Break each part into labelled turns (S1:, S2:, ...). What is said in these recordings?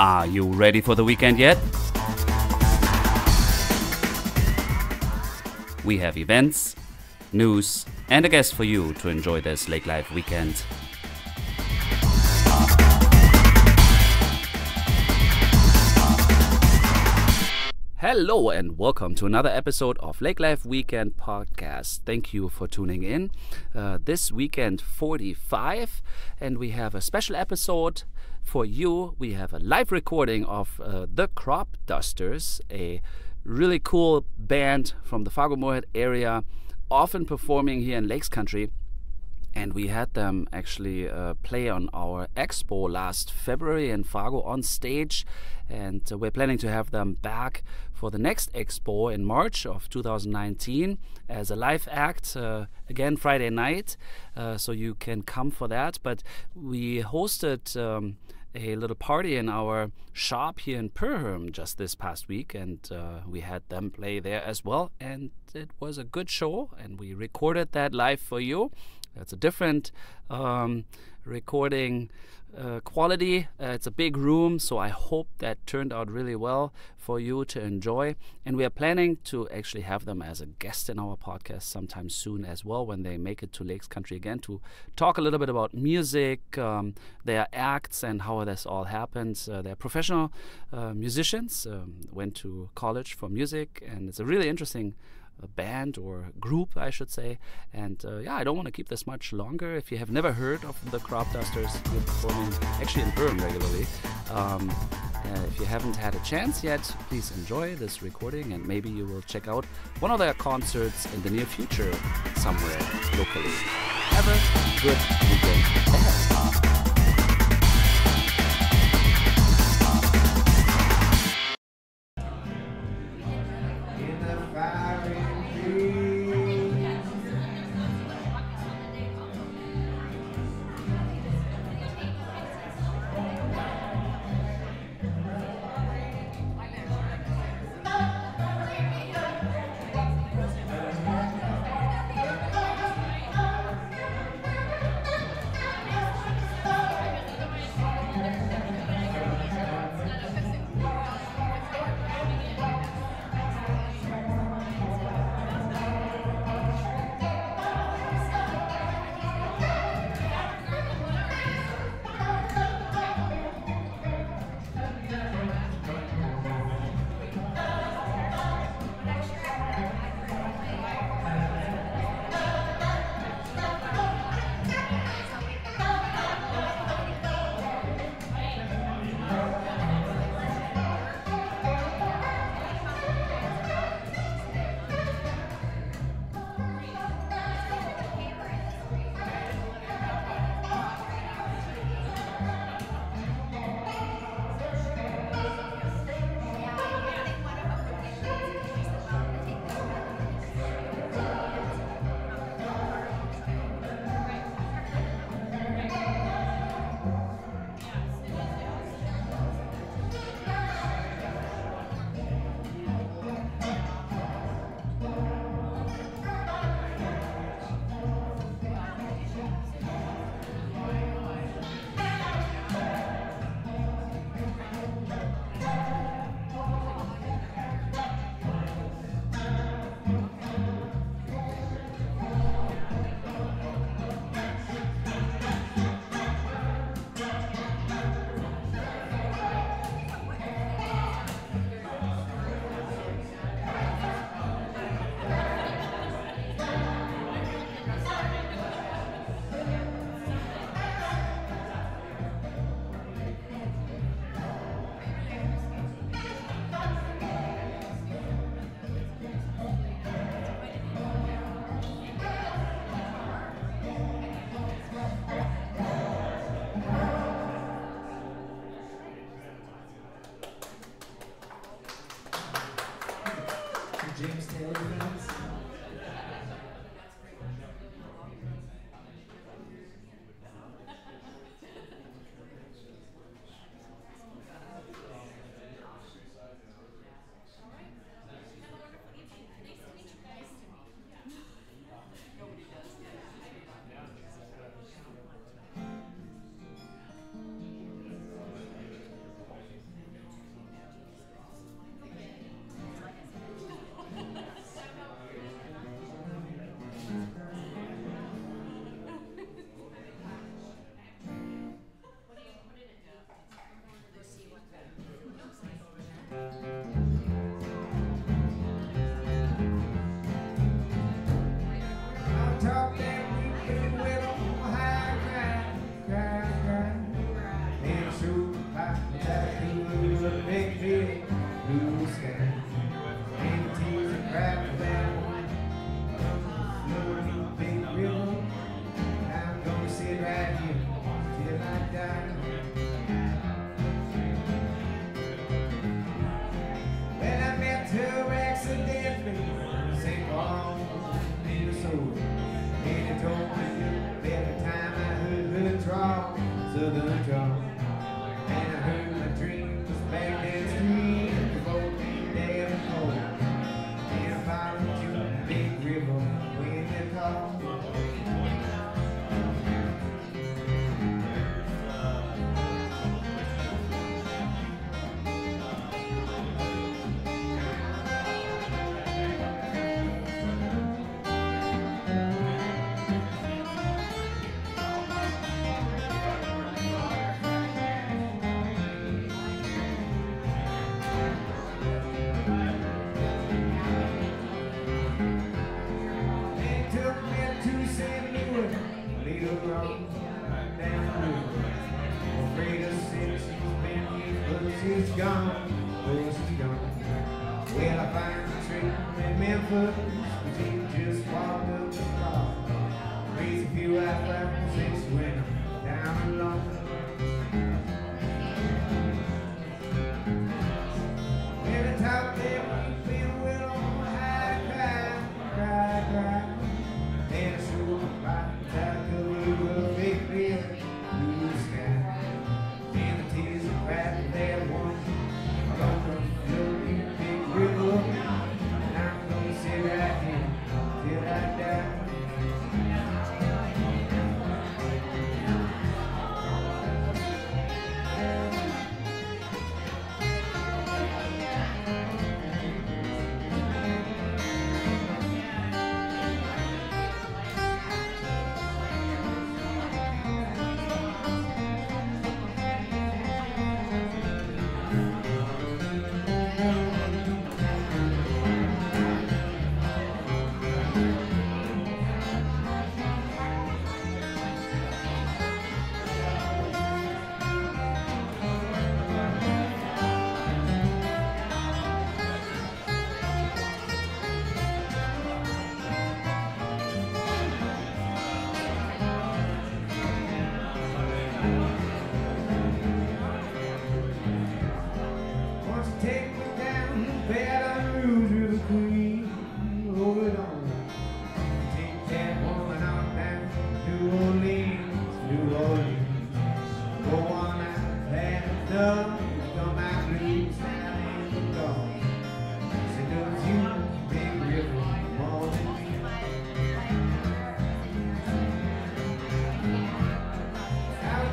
S1: Are you ready for the weekend yet? We have events, news, and a guest for you to enjoy this Lake Life weekend. Hello and welcome to another episode of Lake Life Weekend Podcast. Thank you for tuning in. Uh, this weekend 45, and we have a special episode for you. We have a live recording of uh, the Cropdusters, a really cool band from the Fargo Moorhead area, often performing here in Lakes Country and we had them actually uh, play on our expo last February in Fargo on stage, and uh, we're planning to have them back for the next expo in March of 2019 as a live act uh, again Friday night, uh, so you can come for that. But we hosted. Um, a little party in our shop here in Perham just this past week, and uh, we had them play there as well. And it was a good show, and we recorded that live for you. That's a different um, recording uh, quality. Uh, it's a big room, so I hope that turned out really well for you to enjoy. And we are planning to actually have them as a guest in our podcast sometime soon as well when they make it to Lakes Country again to talk a little bit about music, um, their acts, and how this all happens. Uh, they're professional uh, musicians, um, went to college for music, and it's a really interesting a band or group, I should say. And uh, yeah, I don't want to keep this much longer. If you have never heard of the Cropdusters, we're performing actually in Perham regularly. Um, uh, if you haven't had a chance yet, please enjoy this recording and maybe you will check out one of their concerts in the near future somewhere locally. Have a good weekend ahead.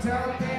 S2: I would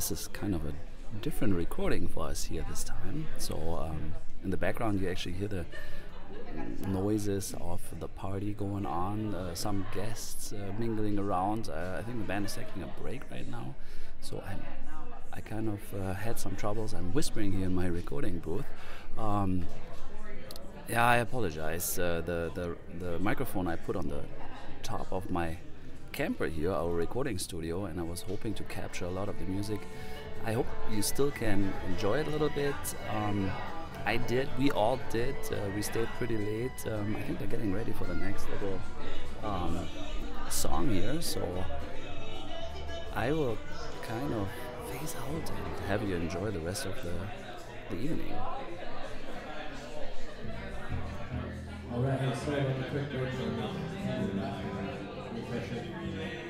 S1: this is kind of a different recording for us here this time. So um, in the background, you actually hear the noises of the party going on. Uh, some guests uh, mingling around. Uh, I think the band is taking a break right now. So I'm, I kind of uh, had some troubles. I'm whispering here in my recording booth. Um, yeah, I apologize. Uh, the, the the microphone I put on the top of my camper here, our recording studio, and I was hoping to capture a lot of the music. I hope you still can enjoy it a little bit. Um, I did. We all did. Uh, we stayed pretty late. Um, I think they're getting ready for the next little um, song here, so I will kind of phase out and have you enjoy the rest of the, the evening.
S3: All right, sorry about the quick break for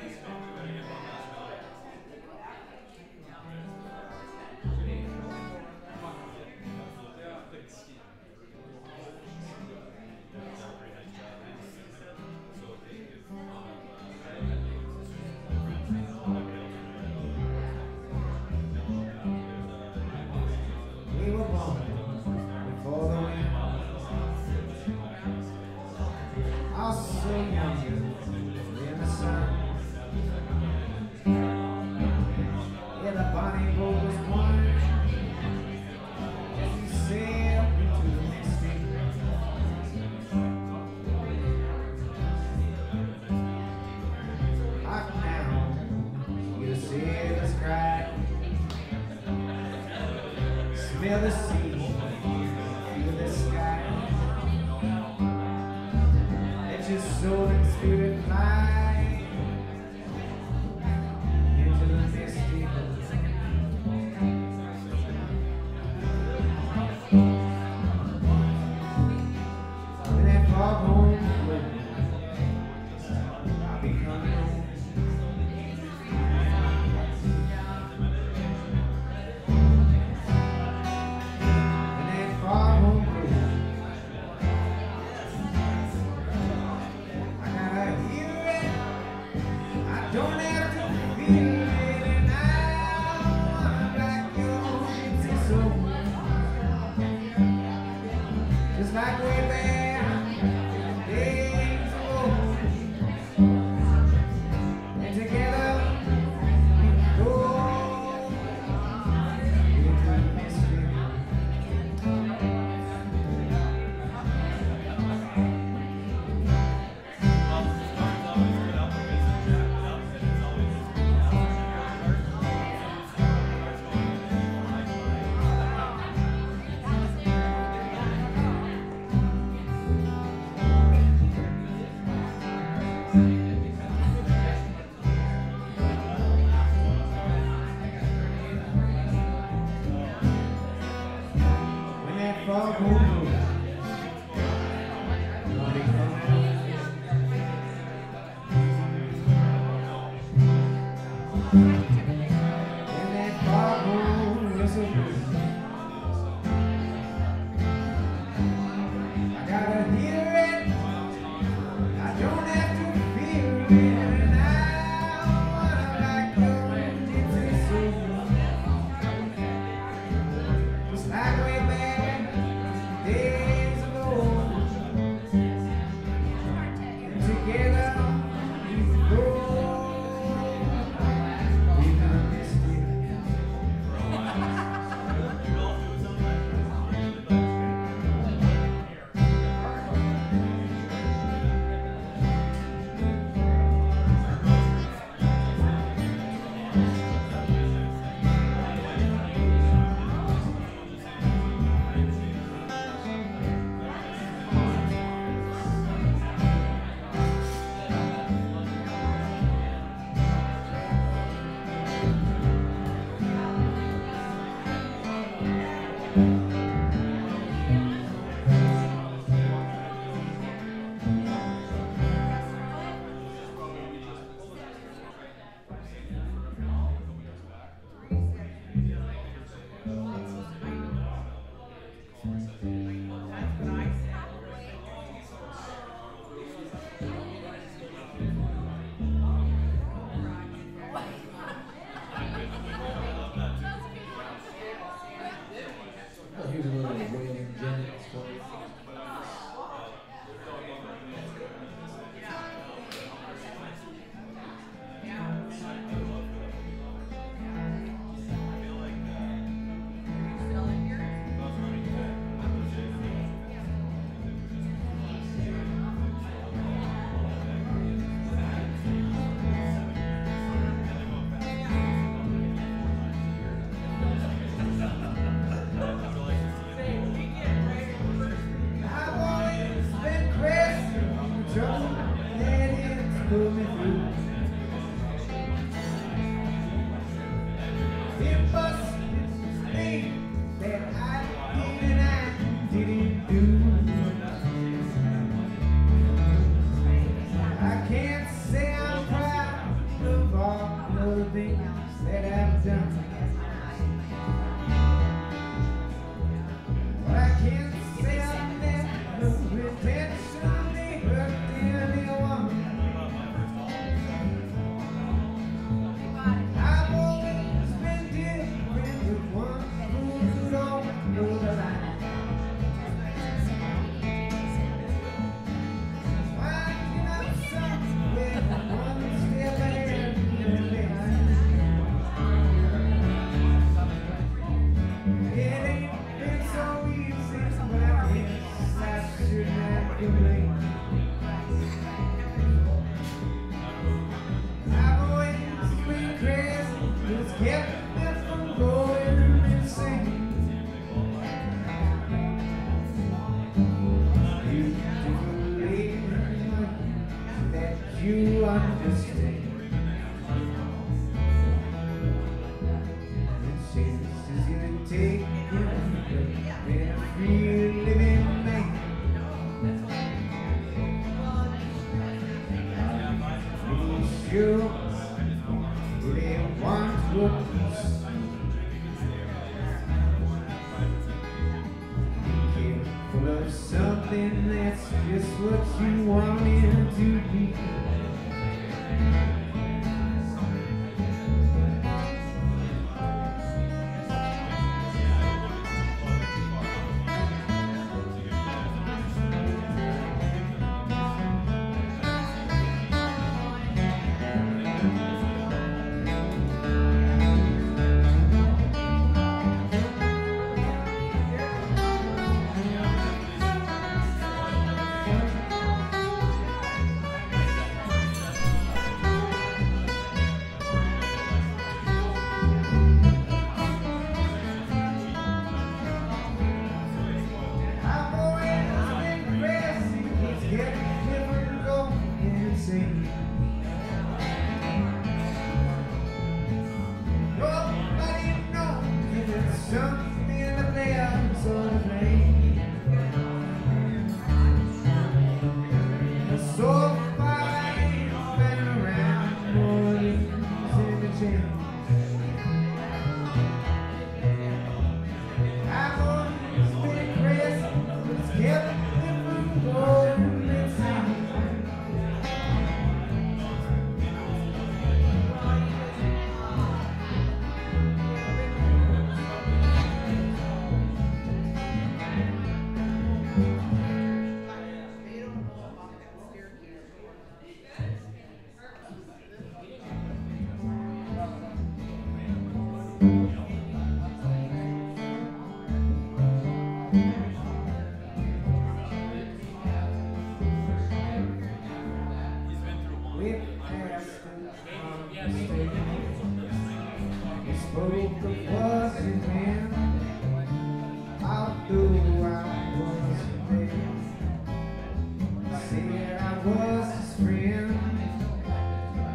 S2: said I was his friend,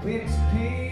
S2: which came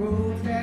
S2: road that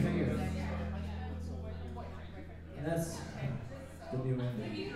S2: Thank you.
S3: And that's the new ending.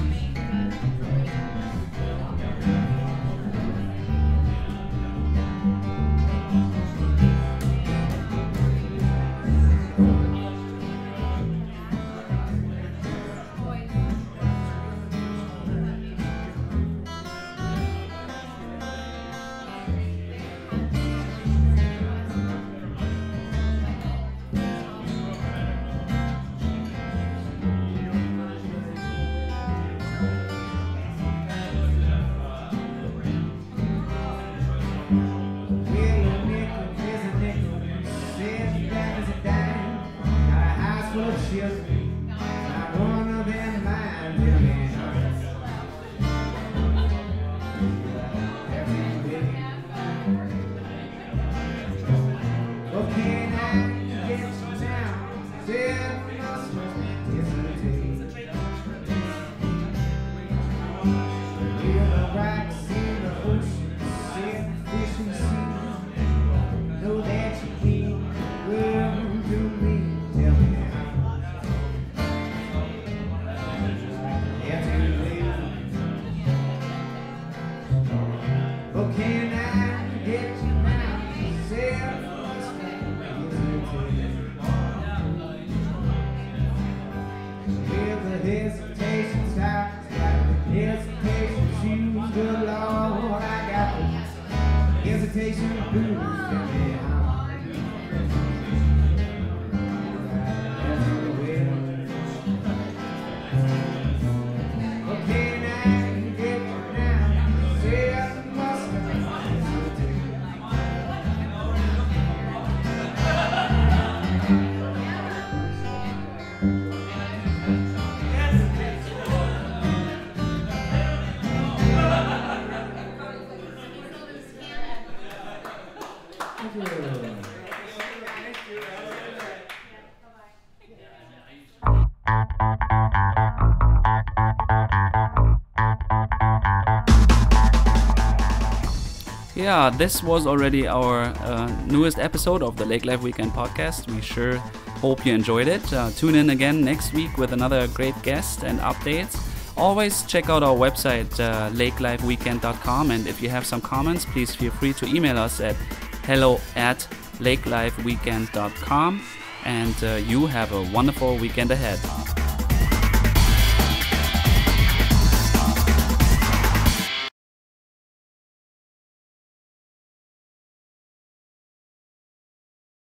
S2: me. visitation stops, got the visitation shoes Lord. I got the
S3: visitation
S1: yeah, this was already our uh, newest episode of the Lake Life Weekend podcast. We sure hope you enjoyed it. Uh, tune in again next week with another great guest and updates. Always check out our website, uh, lakelifeweekend.com. And if you have some comments, please feel free to email us at hello at lakelifeweekend.com. And uh, you have a wonderful weekend ahead.